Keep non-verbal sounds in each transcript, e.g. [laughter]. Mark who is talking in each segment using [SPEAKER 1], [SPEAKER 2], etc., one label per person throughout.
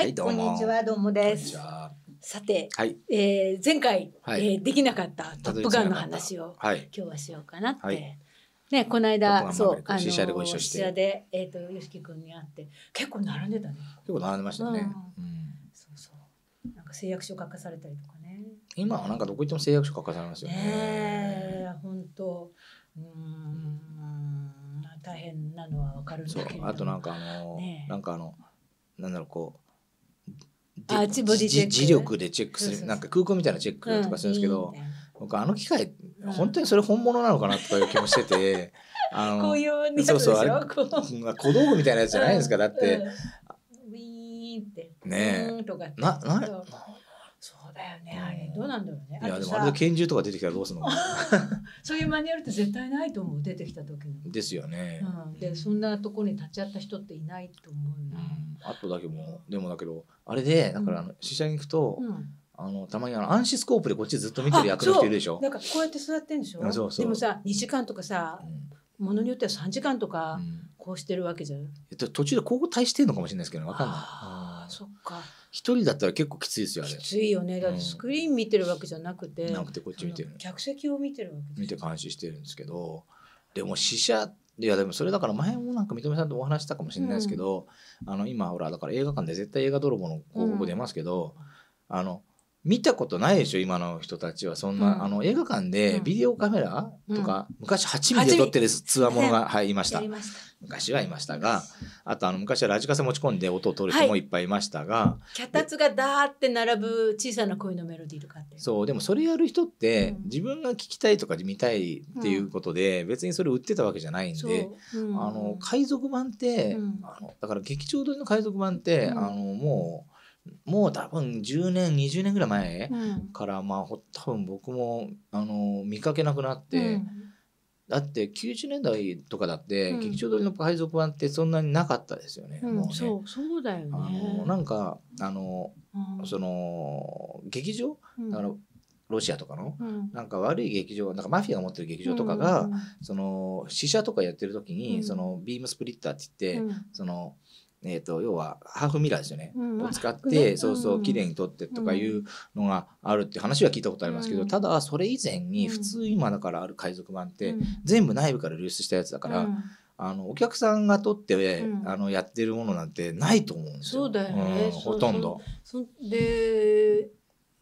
[SPEAKER 1] はい、
[SPEAKER 2] どうも
[SPEAKER 1] こんにちは、どうもです。
[SPEAKER 2] は
[SPEAKER 1] さて、
[SPEAKER 2] はい。
[SPEAKER 1] えー、前回、
[SPEAKER 2] はい
[SPEAKER 1] えーできなかったトップガンの話を
[SPEAKER 2] はい。
[SPEAKER 1] 今日はしようかなって。
[SPEAKER 2] はい
[SPEAKER 1] ね、この間、
[SPEAKER 2] ン
[SPEAKER 1] そう、あの、
[SPEAKER 2] 試写でご一緒
[SPEAKER 1] で、えっ、と、よしき君に会って、結構並んでたね。
[SPEAKER 2] 結構並んでましたよね。
[SPEAKER 1] う
[SPEAKER 2] うんん
[SPEAKER 1] そうそう。なんか誓約書書かされたりとかね。
[SPEAKER 2] 今はなんかどこ行っても誓約書書かされますよ
[SPEAKER 1] ね
[SPEAKER 2] ね。
[SPEAKER 1] え、本当。うーん、大変なのはわかるんだけれども。
[SPEAKER 2] あとなんかあの、
[SPEAKER 1] ねえ
[SPEAKER 2] なんかあのなんだろうこう
[SPEAKER 1] あ
[SPEAKER 2] で
[SPEAKER 1] ボディチェック
[SPEAKER 2] じ磁力でチェックする。なんか空港みたいなチェックとかするんですけど、僕あの機械
[SPEAKER 1] うん。
[SPEAKER 2] 本当にそれ本物なのかなとかいう気もしてて、[laughs] あの
[SPEAKER 1] こういう
[SPEAKER 2] そうそう [laughs] 小道具みたいなやつじゃないですか、だって、
[SPEAKER 1] うん。ウィーンって。
[SPEAKER 2] ねえ。なな
[SPEAKER 1] だよねあれ。
[SPEAKER 2] うん
[SPEAKER 1] どうなんだろうね。
[SPEAKER 2] いやでもあれで拳銃とか出てきたらどうするの？[laughs]
[SPEAKER 1] そういうマニュアルって絶対ないと思う。出てきた時に、
[SPEAKER 2] ですよね。
[SPEAKER 1] うん、でそんなところに立ち会った人っていないと思う
[SPEAKER 2] う
[SPEAKER 1] な、
[SPEAKER 2] ん。あとだけもでもだけどあれでだからあの試写に行くと、
[SPEAKER 1] うん。
[SPEAKER 2] あのたまにあの暗視スコープでこっちずっと見てる役の人いるでしょ？
[SPEAKER 1] なんかこうやって座ってんでしょ？
[SPEAKER 2] あそうそう。
[SPEAKER 1] でもさ2時間とかさ
[SPEAKER 2] うん。
[SPEAKER 1] ものによっては3時間とか
[SPEAKER 2] うん。
[SPEAKER 1] こうしてるわけじゃん、
[SPEAKER 2] えっと途中で交代してんのかもしれないですけどわかんない。
[SPEAKER 1] あーそっか
[SPEAKER 2] 一人だったら結構きついですよあれ。
[SPEAKER 1] き。ついよね。だってスクリーン見てるわけじゃなくて、
[SPEAKER 2] なくてこっち見てる。
[SPEAKER 1] 客席を見てるわけ
[SPEAKER 2] 見て監視してるんですけど。でも試写いやでもそれだから前もなんか認めさんとお話ししたかもしれないですけど、あの今ほらだから映画館で絶対映画泥棒の広告出ますけど、あの見たことないでしょ今の人たちは。そんな、
[SPEAKER 1] うん。
[SPEAKER 2] あの映画館で
[SPEAKER 1] うん。
[SPEAKER 2] ビデオカメラとか、昔8ミリで撮ってる通話ものが、はい、いました。
[SPEAKER 1] やりました。
[SPEAKER 2] 昔はいましたがあとあの昔はラジカセ持ち込んで音を取る人もいっぱいいましたが、
[SPEAKER 1] 脚立がダーって並ぶ小さな恋のメロディーとかって。
[SPEAKER 2] そうでもそれやる人って、
[SPEAKER 1] うん。
[SPEAKER 2] 自分が聞きたいとか見たいっていうことで、別にそれ売ってたわけじゃないんで、
[SPEAKER 1] う。ん。
[SPEAKER 2] あの海賊版って、
[SPEAKER 1] うん。
[SPEAKER 2] あのだから劇場撮りの海賊版って、
[SPEAKER 1] うん。
[SPEAKER 2] あのもうもう多分10年20年ぐらい前
[SPEAKER 1] うん。
[SPEAKER 2] から、まあほ多分僕もあの見かけなくなって、
[SPEAKER 1] うん。
[SPEAKER 2] だって90年代とかだって、
[SPEAKER 1] うん。
[SPEAKER 2] 劇場撮りの海賊版ってそんなになかったですよね。
[SPEAKER 1] うん。
[SPEAKER 2] もうね。
[SPEAKER 1] そうそうだよ
[SPEAKER 2] あ
[SPEAKER 1] ね
[SPEAKER 2] のなんかあの
[SPEAKER 1] うん。
[SPEAKER 2] その劇場？
[SPEAKER 1] うん。
[SPEAKER 2] だからロシアとかの？
[SPEAKER 1] うん。
[SPEAKER 2] なんか悪い劇場？なんかマフィアが持ってる劇場とかが、その試写とかやってる時に、
[SPEAKER 1] うん。
[SPEAKER 2] そのビームスプリッターって言って、
[SPEAKER 1] うん。
[SPEAKER 2] そのえー、と要はハーフミラーですよね、
[SPEAKER 1] うん
[SPEAKER 2] を使っ
[SPEAKER 1] ね
[SPEAKER 2] てそうそう
[SPEAKER 1] うん
[SPEAKER 2] 綺麗に撮ってとかいうのがあるって話は聞いたことありますけど、
[SPEAKER 1] うん。
[SPEAKER 2] ただそれ以前に
[SPEAKER 1] うん。
[SPEAKER 2] 普通今だからある海賊版って
[SPEAKER 1] うん。
[SPEAKER 2] 全部内部から流出したやつだから、
[SPEAKER 1] うん。
[SPEAKER 2] あのお客さんが撮って、
[SPEAKER 1] うん。
[SPEAKER 2] あのやってるものなんてないと思うんですよ。
[SPEAKER 1] そうだよね。う
[SPEAKER 2] ほとんど。
[SPEAKER 1] そで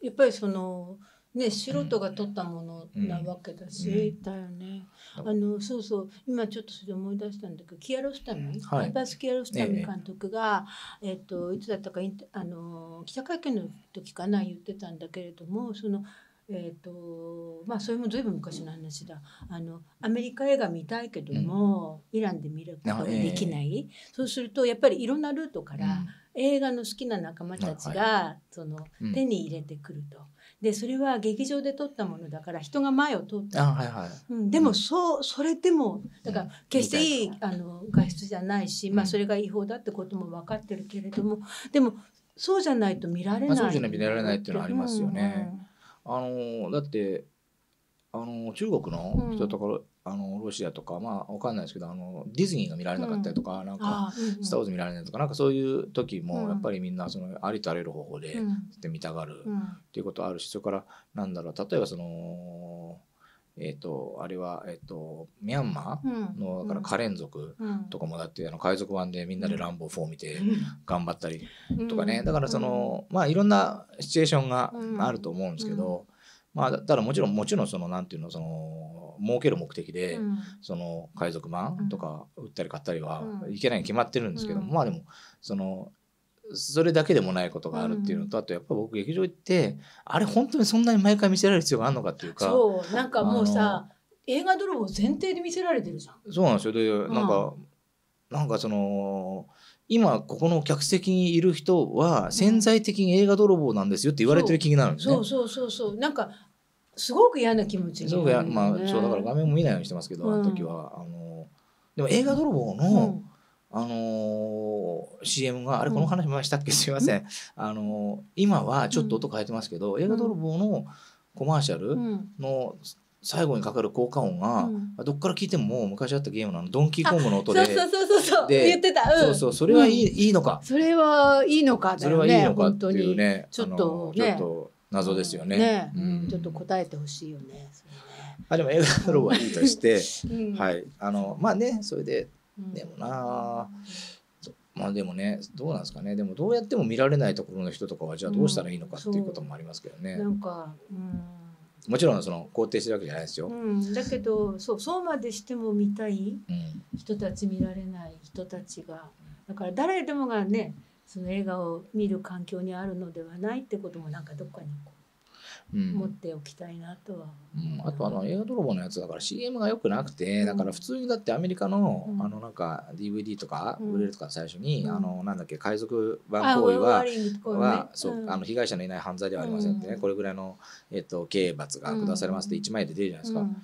[SPEAKER 1] やっぱりそのね素人が撮ったものなわけだし、
[SPEAKER 2] うん。
[SPEAKER 1] だよね。
[SPEAKER 2] うん
[SPEAKER 1] あのそうそう。今ちょっとそれ思い出したんだけどキアロスタミ、
[SPEAKER 2] はい。
[SPEAKER 1] バース・キアロスタミ
[SPEAKER 2] ええ
[SPEAKER 1] 監督が、えっといつだったかインタあの記者会見の時かな言ってたんだけれどもその。えーとまあ、それもずいぶん昔の話だ。あのアメリカ映画見たいけども、イランで見ることができない、そうするとやっぱりいろんなルートから、映画の好きな仲間たちが、その
[SPEAKER 2] うん。
[SPEAKER 1] 手に入れてくると。でそれは劇場で撮ったものだから人が前を通って
[SPEAKER 2] あはいはい。
[SPEAKER 1] うん、でもそうそれでもだから
[SPEAKER 2] うん。
[SPEAKER 1] 決していい
[SPEAKER 2] 見
[SPEAKER 1] あの外出じゃないし、まあ、
[SPEAKER 2] うん。
[SPEAKER 1] それが違法だってことも分かってるけれどもでもそうじゃないと見られない、
[SPEAKER 2] まあそうじゃないと見られないっていうのはありますよね。あのだってあの中国の人とか、あのロシアとかまあわかんないですけどあのディズニーが見られなかったりとか、なんか
[SPEAKER 1] ああうんうん。
[SPEAKER 2] スター・ウォーズ見られないとかなんかそういう時
[SPEAKER 1] うん。
[SPEAKER 2] もやっぱりみんなそのありとあらゆる方法で,、見たがるっ
[SPEAKER 1] うん。
[SPEAKER 2] ていうことあるしそれからなんだろう例えばそのえっ、とあれはえっ、とミャンマ
[SPEAKER 1] うん。
[SPEAKER 2] ーのだからカレン族
[SPEAKER 1] うん。
[SPEAKER 2] とかもだってあの海賊版でみんなで「ランボー4」見て頑張ったり
[SPEAKER 1] うん
[SPEAKER 2] とかね、だからその、まあいろんなシチュエーションがあると思うんですけど、まあだただもちろんもちろんそのなんていうのその儲ける目的で、
[SPEAKER 1] うん。
[SPEAKER 2] その海賊版とか売ったり買ったりは
[SPEAKER 1] うん。
[SPEAKER 2] いけないに決まってるんですけども、
[SPEAKER 1] うん。
[SPEAKER 2] まあでもそのそれだけでもないことがあるっていうのと、あとやっぱ僕劇場行ってあれ本当にそんなに毎回見せられる必要があるのかっていうか
[SPEAKER 1] そうなんかもうさ映画泥棒前提で見せられてるじゃん。
[SPEAKER 2] そうなんですよ。でなんか、なんかその今ここの客席にいる人は潜在的に映画泥棒なんですよって言われてる気になるんですね。
[SPEAKER 1] そう。そうそうそう。なんかすごく嫌な気持ちに
[SPEAKER 2] すごまあそうだから画面も見ないようにしてますけど、あの時は。あのでも映画泥棒の、あのー CM があれこの話前したっけ、すいません、あのー今はちょっと音変えてますけど、映画泥棒のコマーシャル
[SPEAKER 1] うん。うん
[SPEAKER 2] の最後にかかる効果音が、
[SPEAKER 1] うん。
[SPEAKER 2] どっから聞いてももう昔あったゲームのドンキーコングの音で
[SPEAKER 1] そうそうそうそう言ってた、うん、
[SPEAKER 2] そうそう。それはいい,、
[SPEAKER 1] うん。
[SPEAKER 2] いいのか？
[SPEAKER 1] それはいいのかだ
[SPEAKER 2] それ
[SPEAKER 1] よね
[SPEAKER 2] はいいのかっていうね。
[SPEAKER 1] ちょっとね。
[SPEAKER 2] ちょっと謎ですよね。
[SPEAKER 1] ね、
[SPEAKER 2] う
[SPEAKER 1] うん。ん、ちょっと答えてほしいよねそ
[SPEAKER 2] あでも映画泥棒はいいとして、
[SPEAKER 1] うん。
[SPEAKER 2] はい。あのまあねそれで
[SPEAKER 1] うん。
[SPEAKER 2] でもなまあでもねどうなんですかね。でもどうやっても見られないところの人とかはじゃあどうしたらいいのかっていうこともありますけどね、
[SPEAKER 1] なんか、うん。
[SPEAKER 2] もちろんその肯定してるわけじゃないですよ。
[SPEAKER 1] うん、だけどそうそうまでしても見たい
[SPEAKER 2] うん。
[SPEAKER 1] 人たち見られない人たちが。だから誰でもがねその映画を見る環境にあるのではないってこともなんかどっかにこ
[SPEAKER 2] う
[SPEAKER 1] う持っておきたいなとは、
[SPEAKER 2] う。ん、あとあの映画泥棒のやつだから CM が良くなくて、
[SPEAKER 1] うん。
[SPEAKER 2] だから普通にだってアメリカの、
[SPEAKER 1] うん。
[SPEAKER 2] あのなんか DVD とか
[SPEAKER 1] うん
[SPEAKER 2] 売れるとか最初に、
[SPEAKER 1] うん。
[SPEAKER 2] あのなんだっけ海賊
[SPEAKER 1] あ
[SPEAKER 2] 版行為ははそう、
[SPEAKER 1] ん。
[SPEAKER 2] あの被害者のいない犯罪ではありませんってね、
[SPEAKER 1] うん。
[SPEAKER 2] これぐらいの、えっと、刑罰が下されますって
[SPEAKER 1] うん
[SPEAKER 2] 1枚で出るじゃないですか、
[SPEAKER 1] うん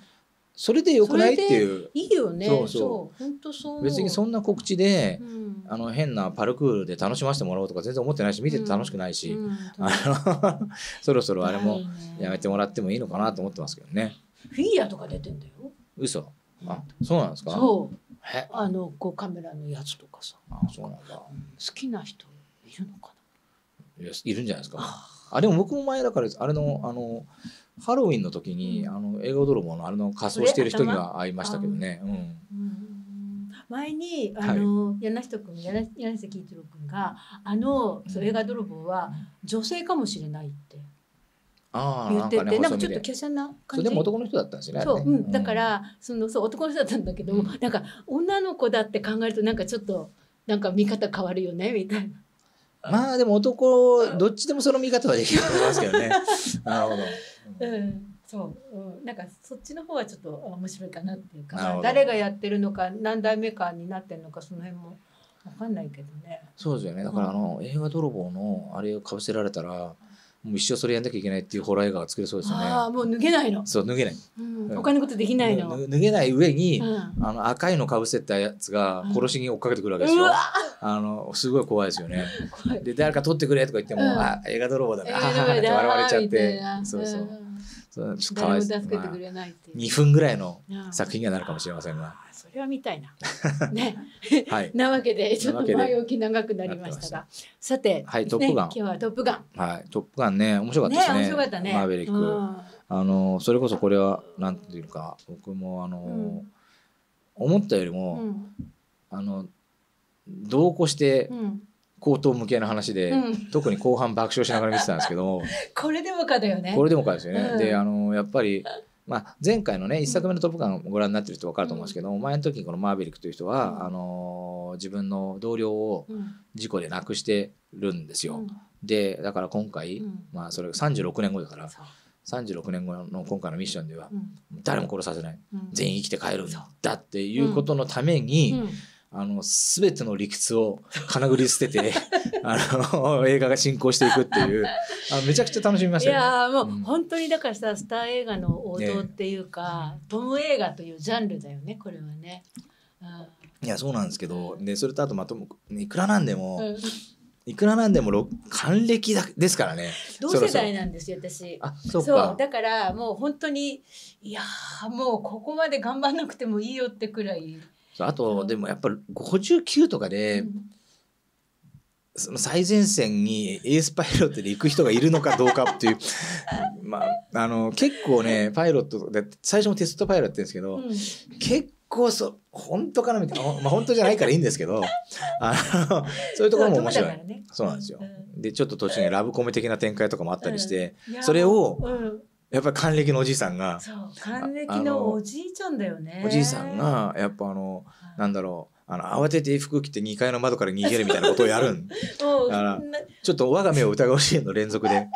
[SPEAKER 2] それでよくないっていう。
[SPEAKER 1] いいよね。
[SPEAKER 2] そうそう。
[SPEAKER 1] 本当そう。
[SPEAKER 2] 別にそんな告知で
[SPEAKER 1] う、ん。
[SPEAKER 2] あの変なパルクールで楽しませてもらおうとか全然思ってないし見てて楽しくないし、
[SPEAKER 1] うん
[SPEAKER 2] あの [laughs] そろそろあれもやめてもらってもいいのかなと思ってますけどね。
[SPEAKER 1] フィギュアとか出てんだよ。
[SPEAKER 2] 嘘？あそうなんですか？
[SPEAKER 1] そう。
[SPEAKER 2] え？
[SPEAKER 1] あのこうカメラのやつとかさ。
[SPEAKER 2] あそうなんだ。
[SPEAKER 1] 好きな人いるのか
[SPEAKER 2] いやいるんじゃないですか。
[SPEAKER 1] な
[SPEAKER 2] あでも僕も前だからあれのあのハロウィンの時に、
[SPEAKER 1] うん。
[SPEAKER 2] あの映画泥棒のあれの仮装してる人には会いましたけどね、うん、
[SPEAKER 1] うん。前にあの、柳下君柳柳瀬喜一郎君があのそう映画泥棒は女性かもしれないって言ってて、
[SPEAKER 2] ね
[SPEAKER 1] なんかちょっと華奢な
[SPEAKER 2] そ
[SPEAKER 1] 感じ。
[SPEAKER 2] れでも男の人だったんですよね。
[SPEAKER 1] そう、うん、だから、そのそう男の人だったんだけど、
[SPEAKER 2] うん。
[SPEAKER 1] なんか女の子だって考えるとなんかちょっとなんか見方変わるよねみたいな。
[SPEAKER 2] まあでも男どっちでもその見方はできると思いますけどね。[laughs] なるほど、うん。
[SPEAKER 1] うん、そう、うん、なんかそっちの方はちょっとあ面白いかなっていうか、誰がやってるのか何代目かになってるのかその辺もわかんないけどね。
[SPEAKER 2] そうですよね。だからあの、映画泥棒のあれをかぶせられたらもう一生それやんなきゃいけないっていうホラー映画が作れそうですよね。
[SPEAKER 1] ああもう脱げないの、
[SPEAKER 2] そう脱げない。
[SPEAKER 1] うん。
[SPEAKER 2] うん。
[SPEAKER 1] 他のことできないの。
[SPEAKER 2] 脱脱げない上に、
[SPEAKER 1] うん。
[SPEAKER 2] あの赤いのかぶせたやつが殺しに追っかけてくるわけですよ、あのすごい怖いですよね。で誰か撮ってくれとか言っても、
[SPEAKER 1] うん。
[SPEAKER 2] あ映画泥棒だね
[SPEAKER 1] 映
[SPEAKER 2] あははって
[SPEAKER 1] 画だ。[laughs]
[SPEAKER 2] 笑われちゃって。
[SPEAKER 1] な。
[SPEAKER 2] そうそう、
[SPEAKER 1] 誰も助けてく
[SPEAKER 2] ま
[SPEAKER 1] れないっていう。
[SPEAKER 2] あ、2分ぐらいの
[SPEAKER 1] うん
[SPEAKER 2] 作品にはなるかもしれませんが。
[SPEAKER 1] それは見たいな。ね。[laughs]
[SPEAKER 2] はい、
[SPEAKER 1] なわけでちょっと前置き長くなりました。が、さて、
[SPEAKER 2] はいトップガン。
[SPEAKER 1] 今日はトップガン。
[SPEAKER 2] はい、トップガンね面白かったですね。
[SPEAKER 1] 面白かったね。
[SPEAKER 2] マーベリック、
[SPEAKER 1] うん。
[SPEAKER 2] あのそれこそこれはなんていうか僕もあの、
[SPEAKER 1] うん。
[SPEAKER 2] 思ったより
[SPEAKER 1] う
[SPEAKER 2] も、
[SPEAKER 1] ん。
[SPEAKER 2] あの同行して
[SPEAKER 1] うん
[SPEAKER 2] 口頭向けの話で、
[SPEAKER 1] うん。
[SPEAKER 2] 特に後半爆笑しながら見てたんですけど [laughs]
[SPEAKER 1] これでもかだよね。
[SPEAKER 2] これでもかですよね。
[SPEAKER 1] うん。
[SPEAKER 2] であのやっぱり、まあ、前回のね一作目の「トップガン」ご覧になってる人分かると思うんですけど、前の時にこのマーヴェリックという人は、
[SPEAKER 1] うん。
[SPEAKER 2] あの自分の同僚を
[SPEAKER 1] うん。
[SPEAKER 2] 事故で亡くしてるんですよ。
[SPEAKER 1] うん。
[SPEAKER 2] でだから今回、
[SPEAKER 1] うん。
[SPEAKER 2] まあ、それが36年後だから
[SPEAKER 1] そう。
[SPEAKER 2] 36年後の今回のミッションでは
[SPEAKER 1] うん
[SPEAKER 2] 誰も殺させない
[SPEAKER 1] うん
[SPEAKER 2] 全員生きて帰るんだっていうことのために、
[SPEAKER 1] うん
[SPEAKER 2] あの全ての理屈を金繰り捨てて [laughs] あの映画が進行していくっていうあめちゃくちゃ楽しみまし
[SPEAKER 1] い
[SPEAKER 2] たよね。
[SPEAKER 1] やーもう
[SPEAKER 2] うん
[SPEAKER 1] 本当にだからさスター映画の王道っていうか、トム映画というジャンルだよねこれはね。
[SPEAKER 2] いやそうなんですけどでそれとあとまともいくらなんでも、
[SPEAKER 1] うん
[SPEAKER 2] いくらなんでもろ還暦だですからね。
[SPEAKER 1] 同世代なんですよ私。
[SPEAKER 2] あそう
[SPEAKER 1] そう
[SPEAKER 2] か。
[SPEAKER 1] だからもう本当にいやーもうここまで頑張んなくてもいいよってくらい。
[SPEAKER 2] あと、
[SPEAKER 1] うん。
[SPEAKER 2] でもやっぱ59とかで、
[SPEAKER 1] うん。
[SPEAKER 2] その最前線にエースパイロットで行く人がいるのかどうかっていう [laughs] まああの結構ねパイロットで最初もテストパイロットですけど、
[SPEAKER 1] うん。
[SPEAKER 2] 結構そ本当かなみたいな、まあ、本当じゃないからいいんですけど [laughs] あのそういうところも面白い。
[SPEAKER 1] ね。
[SPEAKER 2] そうなんですよ。
[SPEAKER 1] うん。
[SPEAKER 2] でちょっと途中にラブコメ的な展開とかもあったりして、
[SPEAKER 1] いや
[SPEAKER 2] それを
[SPEAKER 1] うん
[SPEAKER 2] やっぱり還暦のおじいさんが
[SPEAKER 1] そう還暦のおじいちゃんだよね。
[SPEAKER 2] おじいさんがやっぱあのなんだろうあの慌てて服着て2階の窓から逃げるみたいなことをやるん。[laughs] だからちょっと我が目を疑うシーンの連続で。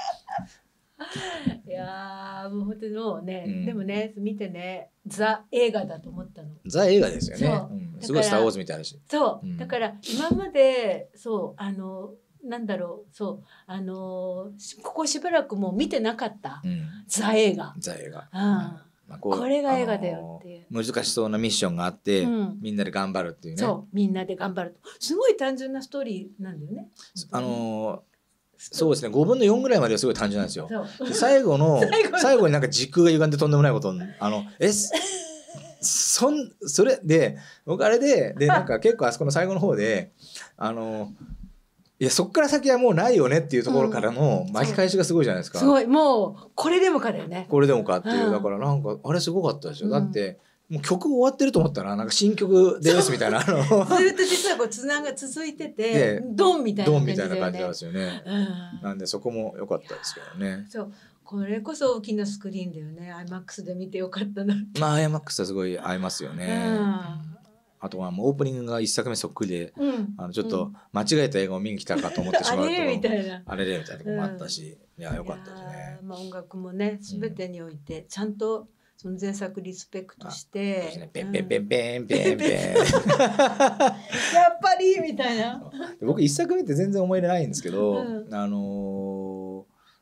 [SPEAKER 2] [laughs]
[SPEAKER 1] いやーもう本当にもうね、
[SPEAKER 2] うん。
[SPEAKER 1] でもね見てねザ映画だと思ったの。
[SPEAKER 2] ザ映画ですよね。
[SPEAKER 1] そう、
[SPEAKER 2] うん。
[SPEAKER 1] ら
[SPEAKER 2] すごい「スター・ウォーズ」みたいだし。
[SPEAKER 1] そう、
[SPEAKER 2] うん。
[SPEAKER 1] だから今までそうあのなんだろうそうあのしここしばらくもう見てなかった。
[SPEAKER 2] うん。
[SPEAKER 1] ザ映画。
[SPEAKER 2] ザ映画、
[SPEAKER 1] うん。
[SPEAKER 2] まあこ
[SPEAKER 1] これが映画だよっていう。
[SPEAKER 2] あの難しそうなミッションがあって、
[SPEAKER 1] うん。
[SPEAKER 2] みんなで頑張るっていうね。
[SPEAKER 1] そうみんなで頑張ると。すごい単純なストーリーなんだよね。
[SPEAKER 2] あのそうですね。5分の4ぐらいまではすごい単純なんですよ。最後の [laughs]
[SPEAKER 1] 最後
[SPEAKER 2] になんか時空が歪んでとんでもないことにあのえすそんそれで僕あれででなんか結構あそこの最後の方であのいやそっから先はもうないよねっていうところからの巻き返しがすごいじゃないですか。
[SPEAKER 1] すごいもうこれでもかだよね。
[SPEAKER 2] これでもかっていう、
[SPEAKER 1] うん
[SPEAKER 2] だからなんかあれすごかったですよ、
[SPEAKER 1] うん
[SPEAKER 2] だってもう曲終わってると思ったらなんか新曲ですみたいなあの [laughs]
[SPEAKER 1] ずっと実はこうつなが続いてて
[SPEAKER 2] で
[SPEAKER 1] ドンみたいな
[SPEAKER 2] ドン
[SPEAKER 1] 感じだよね。
[SPEAKER 2] みたいな感じなんですよね。
[SPEAKER 1] うん
[SPEAKER 2] なんでそこも良かったですけどね。
[SPEAKER 1] そうこれこそ大きなスクリーンだよね IMAX で見てよかったな。
[SPEAKER 2] まあ IMAX はすごい合いますよね。
[SPEAKER 1] うん
[SPEAKER 2] あとはもうオープニングが一作目そっくりで、
[SPEAKER 1] うん。
[SPEAKER 2] あのちょっと
[SPEAKER 1] うん。
[SPEAKER 2] 間違えた映画を見に来たかと思ってしまうと
[SPEAKER 1] あれ？みたいな。
[SPEAKER 2] あれれみたいな。ところもあったし、いや良かったです
[SPEAKER 1] い
[SPEAKER 2] ね
[SPEAKER 1] まあ、音楽もね全てにおいてちゃんとその前作リスペクトして
[SPEAKER 2] ペンペンペンペンペンペン。
[SPEAKER 1] やっぱり？みたいな。[laughs]
[SPEAKER 2] で僕一作目って全然思い入れないんですけど、
[SPEAKER 1] うん。
[SPEAKER 2] あのー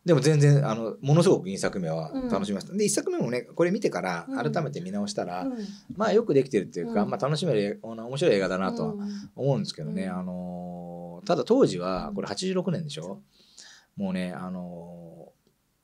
[SPEAKER 2] でも全然あのものすごく2作目は楽しみました、で1作目もねこれ見てから
[SPEAKER 1] うん。
[SPEAKER 2] 改めて見直したら、
[SPEAKER 1] うん。
[SPEAKER 2] まあよくできてるっていうか、
[SPEAKER 1] うん。
[SPEAKER 2] まあ楽しめる面白い映画だなとは
[SPEAKER 1] うん。
[SPEAKER 2] 思うんですけどね、
[SPEAKER 1] うん。
[SPEAKER 2] あのーただ当時はこれ86年でしょ、もうねあの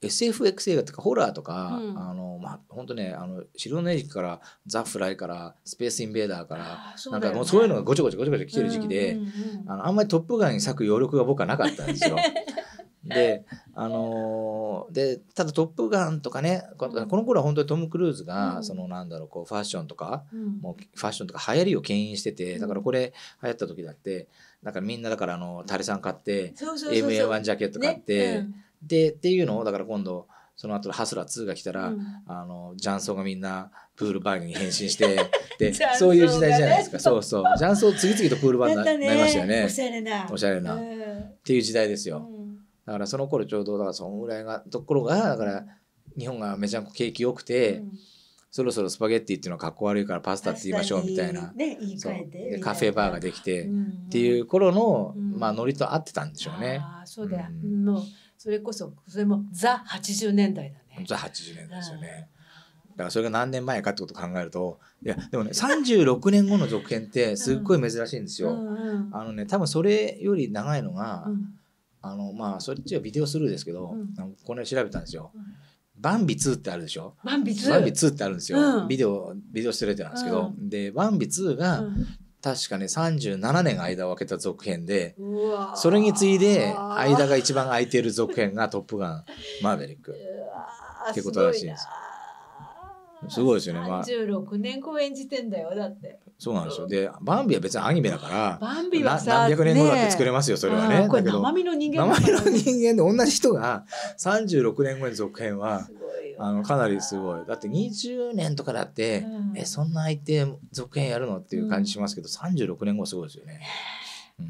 [SPEAKER 2] ー SFX 映画とかホラーとか、
[SPEAKER 1] うん。
[SPEAKER 2] あのまあ本当ねあの白の駅からザ・フライからスペースインベーダーから
[SPEAKER 1] あーそ
[SPEAKER 2] な
[SPEAKER 1] うん
[SPEAKER 2] かもうそういうのがごちょごちょごちょごちょ来てる時期で、
[SPEAKER 1] うんうんうん
[SPEAKER 2] あのあんまり「トップガン」に割く余力が僕はなかったんですよ。[laughs] であのーでただ「トップガン」とかねこの頃は本当にトム・クルーズが、
[SPEAKER 1] うん。
[SPEAKER 2] そのなんだろうこうファッションとか
[SPEAKER 1] うん。
[SPEAKER 2] もうファッションとか流行りを牽引してて
[SPEAKER 1] うん。
[SPEAKER 2] だからこれ流行った時だってだからみんなだからあのタレさん買って
[SPEAKER 1] そうそうそうそう。
[SPEAKER 2] MA1 ジャケット買って、
[SPEAKER 1] ね
[SPEAKER 2] でっていうのをだから今度その後ハスラー2が来たら、
[SPEAKER 1] うん。
[SPEAKER 2] あの雀荘がみんなプールバーに変身して [laughs] でそういう時代じゃないですか。そうそう。[laughs] 雀荘次々とプールバーになりましたよね。
[SPEAKER 1] おしゃれな。
[SPEAKER 2] おしゃれな、っ
[SPEAKER 1] うん。
[SPEAKER 2] ていう時代ですよ。
[SPEAKER 1] うん
[SPEAKER 2] だからその頃ちょうどだからそのぐらいがところがだから日本がめちゃくちゃ景気良くて、
[SPEAKER 1] うん。
[SPEAKER 2] そろそろスパゲッティっていうのはかっこ悪いからパスタって言いましょうみたいな、
[SPEAKER 1] ね言い
[SPEAKER 2] そう
[SPEAKER 1] 換えて
[SPEAKER 2] でカフェバーができて、っ
[SPEAKER 1] って
[SPEAKER 2] いう頃の、
[SPEAKER 1] うん。
[SPEAKER 2] まあノリと合ってたんでしょうね。
[SPEAKER 1] ああそうだもうそれこそそれもザ80年代だね。
[SPEAKER 2] ザ80年ですよね。だからそれが何年前かってことを考えるといやでもね36年後の続編ってすっごい珍しいんですよ。
[SPEAKER 1] うんうん。
[SPEAKER 2] あのね多分それより長いのが、
[SPEAKER 1] うん
[SPEAKER 2] あのまあそっちはビデオスルーですけど、これ調べたんですよ。
[SPEAKER 1] うん。
[SPEAKER 2] バンビ2ってあるでしょ。
[SPEAKER 1] バンビツ
[SPEAKER 2] バンビ2ってあるんですよ。
[SPEAKER 1] うん。
[SPEAKER 2] ビデオビデオストレートなんですけど、でバンビ2が、
[SPEAKER 1] うん。
[SPEAKER 2] 確かね37年間を空けた続編でそれに次いで間が一番空いている続編が「トップガンマーヴェリック。ってことらしいです。
[SPEAKER 1] な
[SPEAKER 2] すごいですよね。まあ。
[SPEAKER 1] 36年後演じてんだよだって。
[SPEAKER 2] そうなんですよ。でバンビは別にアニメだから。
[SPEAKER 1] バンビは
[SPEAKER 2] 何百年後だって作れますよそれはね。
[SPEAKER 1] これ生身の人間だ
[SPEAKER 2] 生身の人間で同じ人が36年後に続編はあのかなりすごい。だって20年とかだって、
[SPEAKER 1] うん。
[SPEAKER 2] えそんな相手続編やるのっていう感じしますけど、36年後すごいですよね、うん、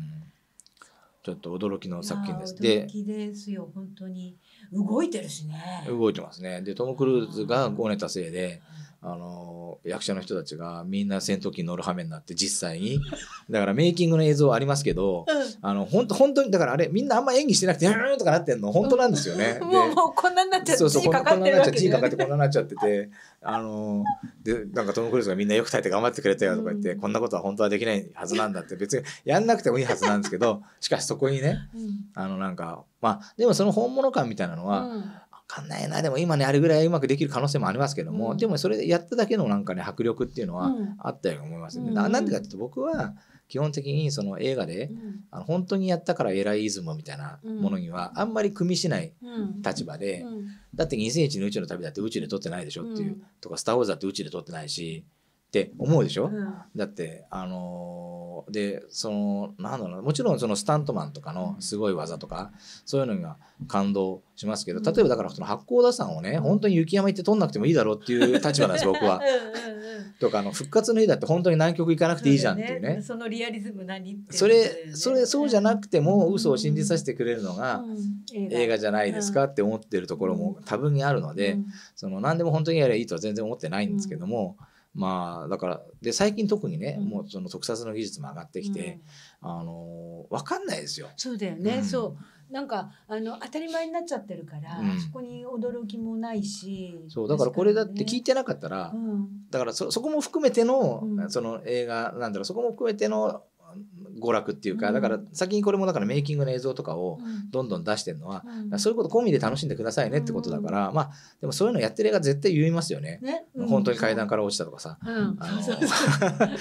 [SPEAKER 2] ちょっと驚きの作品です。
[SPEAKER 1] いやー驚
[SPEAKER 2] で
[SPEAKER 1] きですよ本当に動いてるしね。
[SPEAKER 2] 動いてますねでトム・クルーズがごねたせいであの役者の人たちがみんな戦闘機に乗る羽目になって実際に。だからメイキングの映像ありますけどあの本当本当にだからあれみんなあんま演技してなくて「うーん」とかなってんの。本当なんですよね。[laughs]
[SPEAKER 1] もうもうこんなになっちゃってってるわけ
[SPEAKER 2] 血かかって
[SPEAKER 1] だよね
[SPEAKER 2] こんなになっちゃっててあのでなんかトム・クルーズがみんなよく耐えて頑張ってくれたよとか言って、
[SPEAKER 1] うん。
[SPEAKER 2] こんなことは本当はできないはずなんだって別にやんなくてもいいはずなんですけどしかしそこにね
[SPEAKER 1] うん。
[SPEAKER 2] あのなんかまあでもその本物感みたいなのは、
[SPEAKER 1] うん。
[SPEAKER 2] わかんないな。でも今ねあれぐらいうまくできる可能性もありますけども、
[SPEAKER 1] うん。
[SPEAKER 2] でもそれでやっただけのなんかね迫力っていうのは
[SPEAKER 1] うん。
[SPEAKER 2] あったように思いますね。
[SPEAKER 1] うん。
[SPEAKER 2] ななんでかっていうと僕は基本的にその映画で
[SPEAKER 1] うん。
[SPEAKER 2] あの本当にやったから偉いイズムみたいなものにはあんまり組みしない
[SPEAKER 1] うん。
[SPEAKER 2] 立場で、
[SPEAKER 1] うん。
[SPEAKER 2] だって2001の宇宙の旅だって宇宙で撮ってないでしょっていう、
[SPEAKER 1] うん。
[SPEAKER 2] とか「スター・ウォーズ」だって宇宙で撮ってないしって思うでしょ、
[SPEAKER 1] うん。
[SPEAKER 2] だってあのーでそのなんだろうなもちろんそのスタントマンとかのすごい技とかそういうのには感動しますけど例えばだからその八甲田山をね本当に雪山行って撮んなくてもいいだろうっていう立場なんです僕は。
[SPEAKER 1] うんうんうん
[SPEAKER 2] とかあの復活の日だって本当に南極行かなくていいじゃんっていうね。
[SPEAKER 1] そのリアリズム何
[SPEAKER 2] それそれそうじゃなくても嘘を信じさせてくれるのが映画。じゃないですかって思ってるところも多分にあるので、その何でも本当にやればいいとは全然思ってないんですけども、まあだからで最近特にね、
[SPEAKER 1] うん。
[SPEAKER 2] もうその特撮の技術も上がってきて、あの分かんないですよ。
[SPEAKER 1] そうだよね、
[SPEAKER 2] うん。
[SPEAKER 1] そう。なんかあの当たり前になっちゃってるから、
[SPEAKER 2] うん。
[SPEAKER 1] そこに驚きもないし
[SPEAKER 2] そうだからこれだって聞い
[SPEAKER 1] て、
[SPEAKER 2] てなかったら、
[SPEAKER 1] うん。
[SPEAKER 2] だからそそこも含めての、
[SPEAKER 1] うん。
[SPEAKER 2] その映画なんだろうそこも含めての娯楽っていうか、
[SPEAKER 1] うん。
[SPEAKER 2] だから先にこれもだからメイキングの映像とかを
[SPEAKER 1] うん。
[SPEAKER 2] どんどん出してるのは、
[SPEAKER 1] うん。
[SPEAKER 2] そういうこと込みで楽しんでくださいねってことだから、まあでもそういうのやってる映画絶対言いますよね、本当に階段から落ちたとかさ、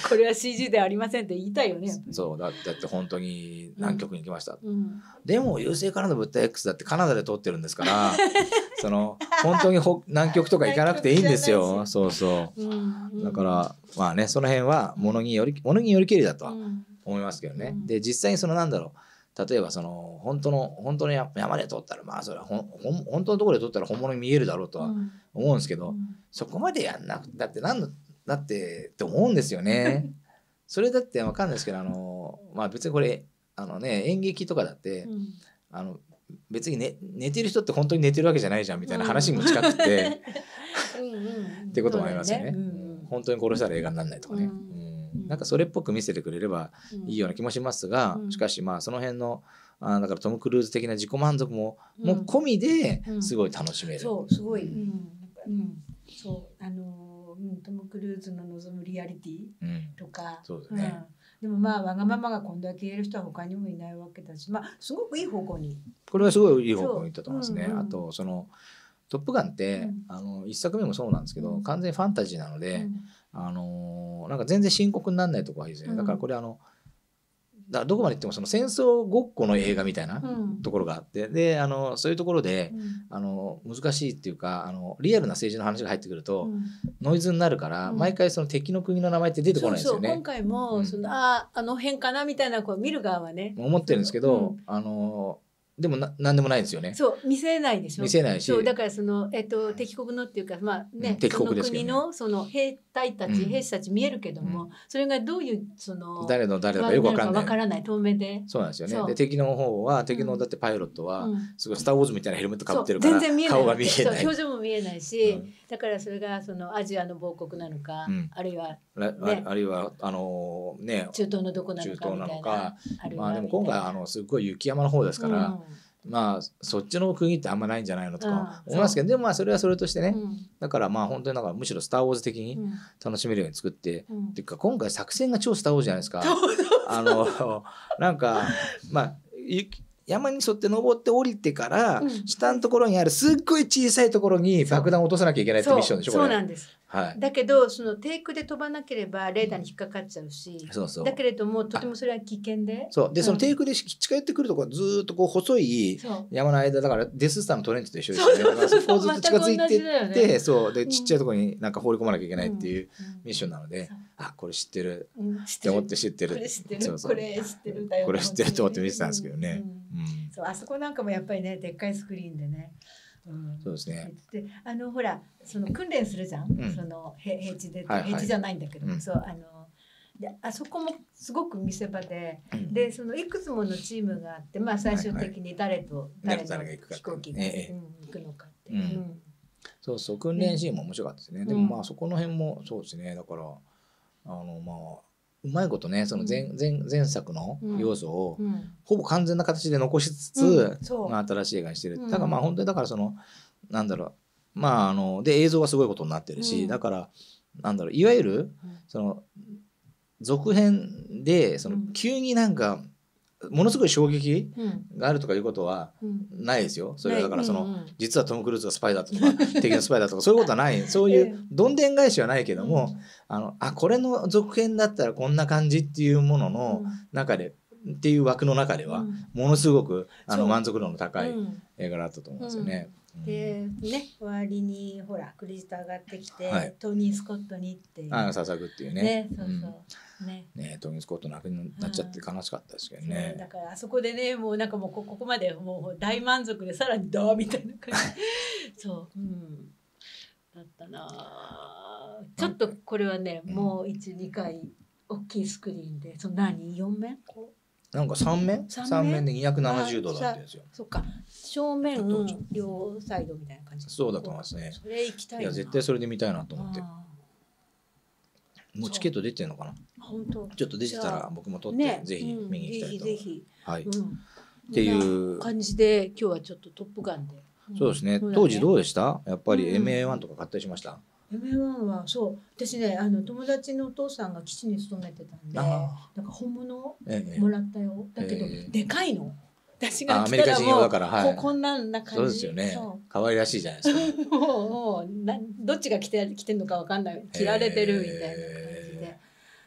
[SPEAKER 1] これは CG ではありませんって言いたいよね
[SPEAKER 2] そう。だだって本当に南極に行きました、
[SPEAKER 1] うん。
[SPEAKER 2] でも優勢からの物体 X だってカナダで撮ってるんですから [laughs] その本当にほ南極とか行かなくていいんですよ。[laughs] そうそう。
[SPEAKER 1] うん。
[SPEAKER 2] だからまあねその辺は物により物によりけりだと思いますけどね、
[SPEAKER 1] うん。
[SPEAKER 2] で実際にそのなんだろう。例えばその本当の本当の山山で撮ったらまあそれは本当のところで撮ったら本物に見えるだろうとは
[SPEAKER 1] うん。
[SPEAKER 2] 思うんですけど、
[SPEAKER 1] うん。
[SPEAKER 2] そこまでやんなくだってなんのだってって思うんですよね。[laughs] それだってわかんないですけどあのまあ別にこれあのね演劇とかだって、
[SPEAKER 1] うん。
[SPEAKER 2] あの別に、ね、寝てる人って本当に寝てるわけじゃないじゃんみたいな話にも近くて、[laughs]
[SPEAKER 1] うんうん。[laughs]
[SPEAKER 2] ってこともありますよね。
[SPEAKER 1] そうだうん
[SPEAKER 2] 本当に殺したら映画にならないとかね、
[SPEAKER 1] うん。
[SPEAKER 2] うんなんかそれっぽく見せてくれれば
[SPEAKER 1] うん。
[SPEAKER 2] いいような気もしますが、
[SPEAKER 1] うん。
[SPEAKER 2] しかしまあその辺のあだからトム・クルーズ的な自己満足も、
[SPEAKER 1] うん。
[SPEAKER 2] も込みで
[SPEAKER 1] うん。
[SPEAKER 2] すごい楽しめる。
[SPEAKER 1] そうすごい、うん。うん、そうあのーうんトム・クルーズの望むリアリティ
[SPEAKER 2] うん。
[SPEAKER 1] とか。
[SPEAKER 2] そうですね。
[SPEAKER 1] うん、でもまあわがままがこんだけ言える人は他にもいないわけだしまあすごくいい方向に。
[SPEAKER 2] これはすごいいい方向にいったと思いますね。
[SPEAKER 1] そう。うん。うん
[SPEAKER 2] あとその「トップガン」って、
[SPEAKER 1] うん。
[SPEAKER 2] あの一作目もそうなんですけど、
[SPEAKER 1] うん。
[SPEAKER 2] 完全にファンタジーなので、あのーなんか全然深刻にならないところがいいですね。
[SPEAKER 1] うん。
[SPEAKER 2] だからこれあのだどこまで行ってもその戦争ごっこの映画みたいな
[SPEAKER 1] うん。
[SPEAKER 2] ところがあってであのそういうところで
[SPEAKER 1] う、ん。
[SPEAKER 2] あの難しいっていうかあのリアルな政治の話が入ってくると、
[SPEAKER 1] うん。
[SPEAKER 2] ノイズになるから、
[SPEAKER 1] うん。
[SPEAKER 2] 毎回その敵の国の名前って出てこないんですよね。
[SPEAKER 1] そうそう今。回も、
[SPEAKER 2] うん。
[SPEAKER 1] そのああの辺かなみたいなこう見る側はね。
[SPEAKER 2] 思ってるんですけど、
[SPEAKER 1] うん。
[SPEAKER 2] あのでもな何でもないんですよね。
[SPEAKER 1] そう見せないでしょ。
[SPEAKER 2] 見せないし。
[SPEAKER 1] そうだからその、えっと敵国のっていうかまあね、
[SPEAKER 2] うん敵国ですね。
[SPEAKER 1] その国のその兵隊たち、
[SPEAKER 2] うん。
[SPEAKER 1] 兵士たち見えるけども、
[SPEAKER 2] う
[SPEAKER 1] それがどういうその
[SPEAKER 2] 誰の誰だかよくわかんない。
[SPEAKER 1] わからない透明で、
[SPEAKER 2] そうなんですよね。で敵の方は敵の
[SPEAKER 1] うん
[SPEAKER 2] だってパイロットは、
[SPEAKER 1] うん。
[SPEAKER 2] すごいスター・ウォーズみたいなヘルメットかぶってるから
[SPEAKER 1] そう全然見えない。
[SPEAKER 2] 顔が見えない。
[SPEAKER 1] 表情も見えないし、
[SPEAKER 2] うん。
[SPEAKER 1] だからそれがそのアジアの亡国なのか、
[SPEAKER 2] うん。
[SPEAKER 1] あるいは
[SPEAKER 2] ああるいはあのね。
[SPEAKER 1] 中東のどこなのかみたいな
[SPEAKER 2] まあでも今回あのすごい雪山の方ですから、
[SPEAKER 1] うん
[SPEAKER 2] まあそっちの国ってあんまないんじゃないのとか
[SPEAKER 1] うん。
[SPEAKER 2] 思いますけど、でもまあそれはそれとしてね、
[SPEAKER 1] うん。
[SPEAKER 2] だからまあ本当になんかむしろ「スター・ウォーズ」的に
[SPEAKER 1] うん。
[SPEAKER 2] 楽しめるように作って、
[SPEAKER 1] うん。
[SPEAKER 2] っていうか今回作戦が超「スター・ウォーズ」じゃないですか。あのなんかまあ雪山に沿って登って降りてから、
[SPEAKER 1] うん。
[SPEAKER 2] 下のところにあるすっごい小さいところに爆弾を落とさなきゃいけないってミッションでしょこれ。
[SPEAKER 1] そうなんです
[SPEAKER 2] はい。
[SPEAKER 1] だけどそのテイクで飛ばなければレーダーに引っかかっちゃうし、
[SPEAKER 2] そうそう。
[SPEAKER 1] だけれどもとてもそれは危険で。
[SPEAKER 2] そう。で
[SPEAKER 1] うん。
[SPEAKER 2] そのテイクで近寄ってくるところずーっとこう細い山の間だからデススターのトレンチと一緒ですよね。そこをずっと近づいてって、
[SPEAKER 1] ね。
[SPEAKER 2] そう。で
[SPEAKER 1] ん。
[SPEAKER 2] ちっちゃいところになんか放り込まなきゃいけないっていうミッションなので、
[SPEAKER 1] そう。
[SPEAKER 2] あこれ知ってる。
[SPEAKER 1] うん。知っ
[SPEAKER 2] って思って知ってる。
[SPEAKER 1] これ知ってる。
[SPEAKER 2] そうそう。
[SPEAKER 1] これ知ってるだよ
[SPEAKER 2] これ知ってると思って見てたんですけどね。
[SPEAKER 1] うん。
[SPEAKER 2] うん。
[SPEAKER 1] そう。あそこなんかもやっぱりねでっかいスクリーンでね、うん
[SPEAKER 2] そうですね。
[SPEAKER 1] であのほらその訓練するじゃん、
[SPEAKER 2] うん。
[SPEAKER 1] その平平地で、平地じゃないんだけど、
[SPEAKER 2] うん。
[SPEAKER 1] そうあのであそこもすごく見せ場で。
[SPEAKER 2] うん。
[SPEAKER 1] でそのいくつものチームがあって、まあ、最終的に誰と誰の飛行機が、行くのかって、
[SPEAKER 2] うん。そうそう訓練シーンも面白かったですね。でもまあそこの辺もそうですね。だからあのまあうまいことねその前前前作の要素を
[SPEAKER 1] うん。うん
[SPEAKER 2] ほぼ完全な形で残しつつ、まあ、新しい映画にしてる、
[SPEAKER 1] うん。
[SPEAKER 2] だからまあ本当にだからそのなんだろうまああので映像はすごいことになってるし、
[SPEAKER 1] うん。
[SPEAKER 2] だからなんだろういわゆる
[SPEAKER 1] うん。
[SPEAKER 2] その続編でその
[SPEAKER 1] うん。
[SPEAKER 2] 急になんかものすごい衝撃
[SPEAKER 1] うん。
[SPEAKER 2] があるとかいうことは
[SPEAKER 1] うん。
[SPEAKER 2] ないですよ。それはだからその、
[SPEAKER 1] うんうん。
[SPEAKER 2] 実はトム・クルーズがスパイだとか敵のスパイだとかそういうことはない。[laughs] そういうどんでん返しはないけども、あのあこれの続編だったらこんな感じっていうものの中で、っていう枠の中では、
[SPEAKER 1] うん。
[SPEAKER 2] ものすごくあの満足度の高い
[SPEAKER 1] うん。
[SPEAKER 2] 映画だったと思うんですよね。うん。
[SPEAKER 1] でね終わりにほらクレジット上がってきて、
[SPEAKER 2] はい。
[SPEAKER 1] トニー・スコットにっていう。
[SPEAKER 2] あの捧ぐっていうね。
[SPEAKER 1] ねそうそう、ね。
[SPEAKER 2] ねトニー・スコット亡くなっちゃって悲しかったですけど
[SPEAKER 1] そうだ
[SPEAKER 2] ね。
[SPEAKER 1] からあそこでねもうなんかもうこここまでもう大満足でさらにドーみたいな感じ。[laughs] そううん。だったなあちょっとこれはね、
[SPEAKER 2] うん。
[SPEAKER 1] もう12回大きいスクリーンでその何？4面？こう？
[SPEAKER 2] なんか3面？
[SPEAKER 1] 三面？
[SPEAKER 2] で270度だったんですよ。
[SPEAKER 1] そっか。正面両サイドみたいな感じ。
[SPEAKER 2] そうだと思いますね。
[SPEAKER 1] それ行きたいな。
[SPEAKER 2] いや絶対それで見たいなと思って。
[SPEAKER 1] あ
[SPEAKER 2] もうチケット出てんのかな？
[SPEAKER 1] ー本当。
[SPEAKER 2] ちょっと出てたら僕も撮って、
[SPEAKER 1] ね
[SPEAKER 2] ぜひ
[SPEAKER 1] うん
[SPEAKER 2] 見に行きたいと思います。
[SPEAKER 1] ぜひぜひ。
[SPEAKER 2] はい、
[SPEAKER 1] うん。
[SPEAKER 2] っていう
[SPEAKER 1] 感じで今日はちょっとトップガンで。
[SPEAKER 2] そうですね。
[SPEAKER 1] ん。
[SPEAKER 2] 当時どうでした？やっぱり
[SPEAKER 1] うん。
[SPEAKER 2] MA1 とか買ったりしました、
[SPEAKER 1] MA1 はそう。私ねあの友達のお父さんが基地に勤めてたんでなん
[SPEAKER 2] あ
[SPEAKER 1] か本物を
[SPEAKER 2] ええ。
[SPEAKER 1] もらったよ。だけど、
[SPEAKER 2] ええ。
[SPEAKER 1] でかいの。私
[SPEAKER 2] あ
[SPEAKER 1] が
[SPEAKER 2] アメリカ人用
[SPEAKER 1] 来たらもう
[SPEAKER 2] だからはい。
[SPEAKER 1] ここんなんな感じ。
[SPEAKER 2] そうですよね。
[SPEAKER 1] そ
[SPEAKER 2] 可愛らしいじゃないですか。
[SPEAKER 1] う [laughs] もうなどっちが着て着てんのかわかんない。着られてるみたいな。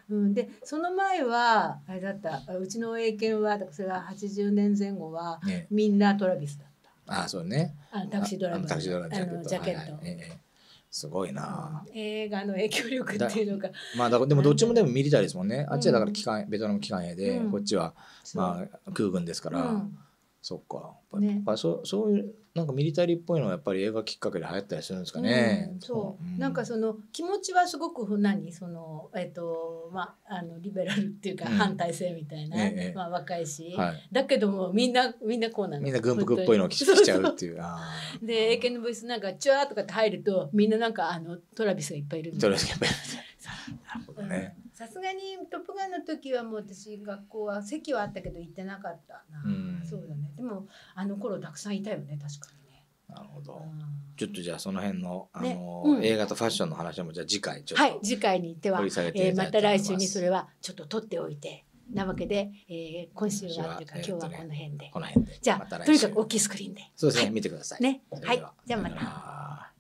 [SPEAKER 1] うん、でその前はあれだった。うちの英検はそれは80年前後は
[SPEAKER 2] ね
[SPEAKER 1] みんなトラビスだった。
[SPEAKER 2] あそうね。
[SPEAKER 1] あのタクシードライバ
[SPEAKER 2] タクシードライバー
[SPEAKER 1] あのジャケット、
[SPEAKER 2] はいはいええすごいな。
[SPEAKER 1] うん映画の影響力っていうのが
[SPEAKER 2] まあだでもどっちもでもミリタリーですもんね。あっちはだから機関ベトナム機関兵で
[SPEAKER 1] うん。
[SPEAKER 2] こっちはまあ空軍ですから。
[SPEAKER 1] うん
[SPEAKER 2] そっか。やっぱ
[SPEAKER 1] ね。
[SPEAKER 2] やっぱそうそういうなんかミリタリーっぽいのはやっぱり映画きっかけで流行ったりするんですかね。
[SPEAKER 1] うんそう、
[SPEAKER 2] ん。
[SPEAKER 1] なんかその気持ちはすごく何？そのえっ、とまああのリベラルっていうか
[SPEAKER 2] うん。
[SPEAKER 1] 反体制みたいな、
[SPEAKER 2] ええ
[SPEAKER 1] まあ若いし、
[SPEAKER 2] はい。
[SPEAKER 1] だけどもみんなみんなこうなの。
[SPEAKER 2] みんな軍服っぽいのを着ちゃう。っていう [laughs] あー。
[SPEAKER 1] で英検のブースなんかチュワーとかって入るとみんななんかあのトラビスがいっぱいいるん [laughs]
[SPEAKER 2] それやっぱりなるほど
[SPEAKER 1] うん
[SPEAKER 2] ね
[SPEAKER 1] さすがに「トップガン」の時はもう私学校は席はあったけど行ってなかったな、
[SPEAKER 2] うん。
[SPEAKER 1] そうだね。でもあの頃たくさんいたよね確かにね、
[SPEAKER 2] なるほど。
[SPEAKER 1] うん。
[SPEAKER 2] ちょっとじゃあその辺のあ
[SPEAKER 1] ね。
[SPEAKER 2] の
[SPEAKER 1] うん。
[SPEAKER 2] 映画とファッションの話もじゃあ次回ちょっと
[SPEAKER 1] はい次回に行っては
[SPEAKER 2] て
[SPEAKER 1] えー
[SPEAKER 2] ま
[SPEAKER 1] た来週にそれはちょっと取っておいてなわけで、えー今週はというか、
[SPEAKER 2] 今週は
[SPEAKER 1] 今日はこの辺で。
[SPEAKER 2] この辺で
[SPEAKER 1] じゃあ、
[SPEAKER 2] ま
[SPEAKER 1] とにかく大きいスクリーンで。
[SPEAKER 2] そうですね、
[SPEAKER 1] はい。
[SPEAKER 2] 見てください。
[SPEAKER 1] ね。はい。じゃあまた